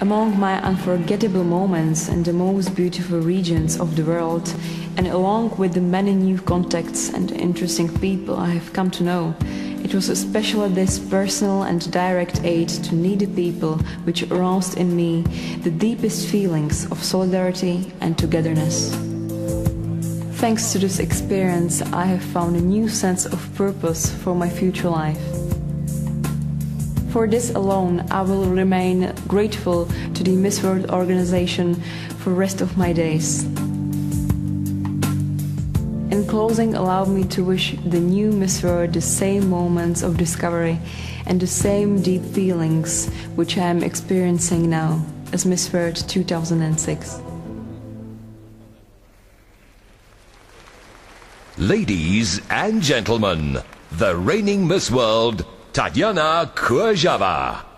Among my unforgettable moments in the most beautiful regions of the world, and along with the many new contacts and interesting people I have come to know, it was especially this personal and direct aid to needy people which aroused in me the deepest feelings of solidarity and togetherness. Thanks to this experience, I have found a new sense of purpose for my future life. For this alone, I will remain grateful to the Miss World organization for the rest of my days. In closing, allow me to wish the new Miss World the same moments of discovery and the same deep feelings which I am experiencing now as Miss World 2006. Ladies and gentlemen, the reigning Miss World, Tatiana Kuzava。